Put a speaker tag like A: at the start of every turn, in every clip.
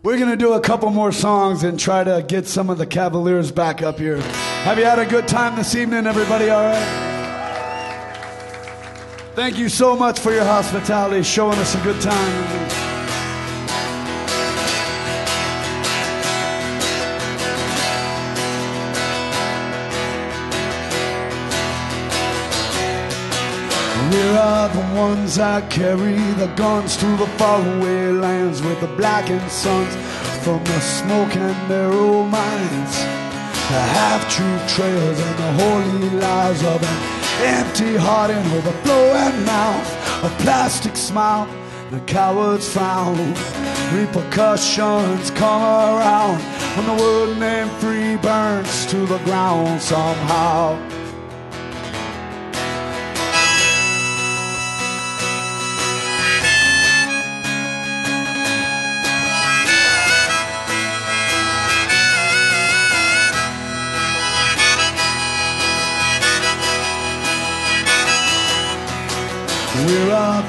A: We're going to do a couple more songs and try to get some of the Cavaliers back up here. Have you had a good time this evening, everybody? All right? Thank you so much for your hospitality, showing us a good time. We are the ones that carry the guns to the faraway lands with the blackened suns from the smoke and narrow mines. The half-true trails and the holy lies of an empty heart and overflowing mouth, a plastic smile, the coward's frown. Repercussions come around when the word named free burns to the ground somehow.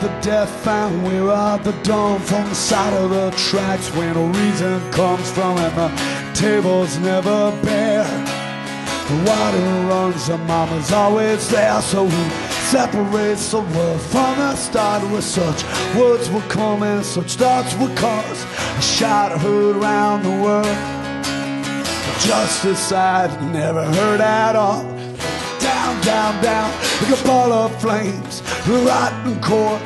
A: The deaf and we're the dumb from the side of the tracks when a reason comes from and the tables never bare. The water runs, the mama's always there, so who separates the world from the start with such words come and such thoughts will cause a shout heard around the world. Justice I'd never heard at all down, down, like a ball of flames. Rotten core,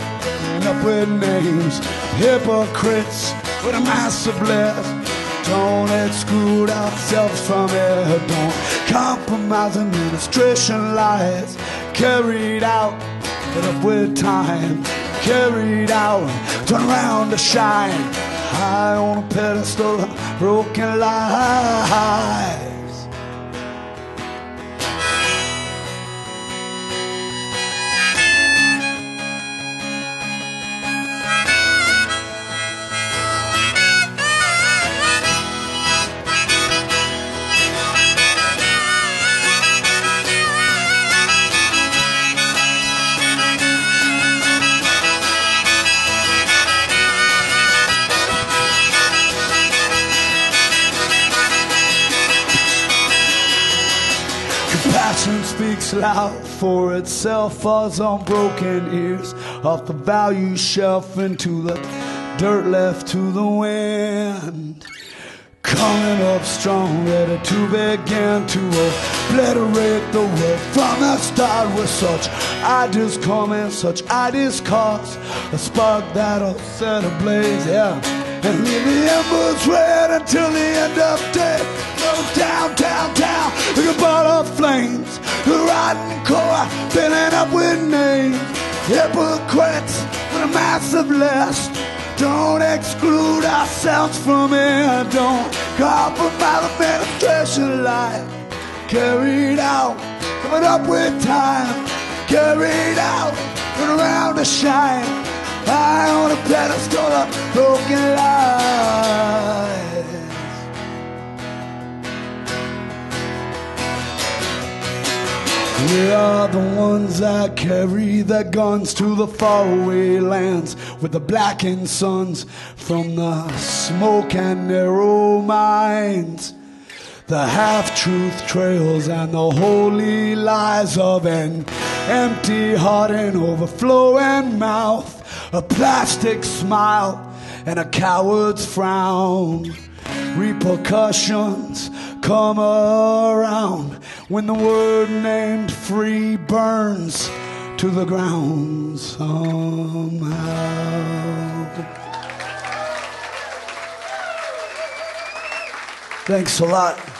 A: up with names, hypocrites with a massive list. Don't let exclude ourselves from it. Don't compromise administration lies carried out, but up with time, carried out, turn around to shine. High on a pedestal, broken lies. Compassion speaks loud for itself, falls on broken ears, off the value shelf into the dirt left to the wind. Coming up strong, ready to begin to obliterate the world from the start with such ideas coming, such ideas cause a spark that'll set ablaze, yeah. And leave the embers red until the end of day. Go down, down, down, like a ball of flames. The rotten core filling up with names. Hypocrites with a massive list. Don't exclude ourselves from it. Don't compromise administration life. Carried out, coming up with time. Carried out, turn around to shine. I on a pedestal of broken lies. We are the ones that carry the guns to the faraway lands with the blackened suns from the smoke and narrow minds. The half truth trails and the holy lies of an empty heart and overflowing mouth, a plastic smile and a coward's frown. Repercussions come around when the word named free burns to the ground somehow. Thanks a lot.